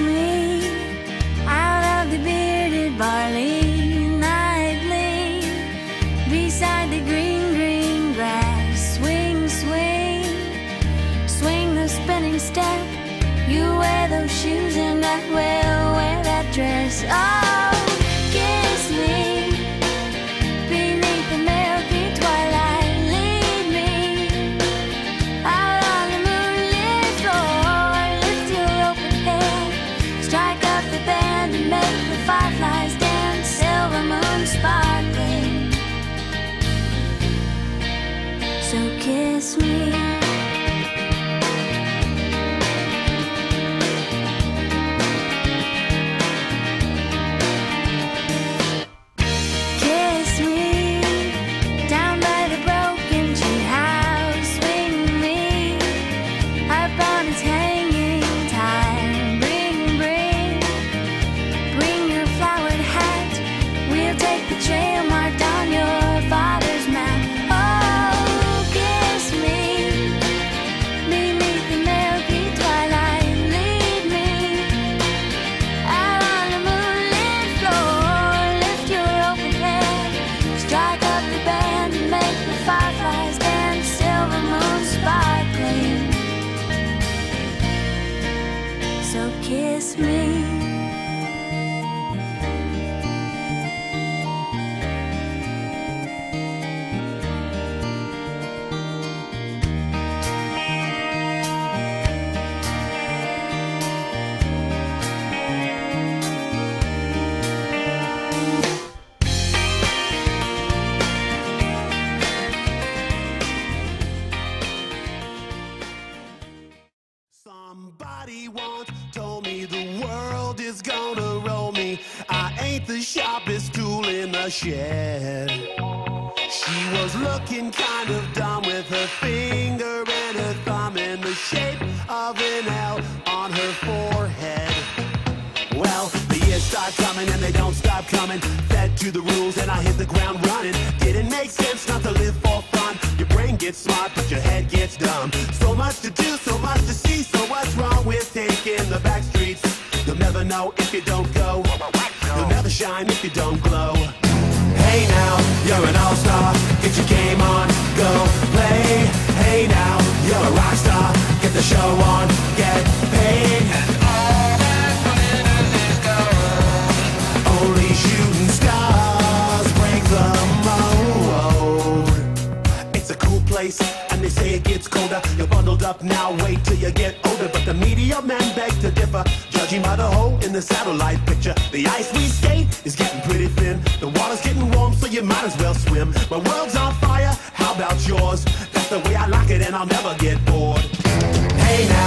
me out of the bearded barley nightly beside the green, green grass. Swing, swing, swing the spinning step. You wear those shoes and I will wear that dress. Oh, So kiss me. Kiss me. Somebody once told is gonna roll me. I ain't the sharpest tool in the shed. She was looking kind of dumb with her finger and her thumb in the shape of an L on her forehead. Well, the years start coming and they don't stop coming. Fed to the rules and I hit the ground running. Didn't make sense not to live for fun. Your brain gets smart, but your head gets dumb. So much to do, so much to see. So what's wrong with taking the back streets? Know if you don't go. You'll never shine if you don't glow. Hey now, you're an all-star. Get your game on, go play. Hey now, you're a rock star. Get the show on, get paid. all Only shooting stars break the mold. It's a cool place, and they say it gets colder. You're bundled up now, wait till you get older. But the media men beg to differ. Judging by the hole in the satellite picture, the ice we skate is getting pretty thin. The water's getting warm, so you might as well swim. My world's on fire, how about yours? That's the way I like it, and I'll never get bored. Hey now,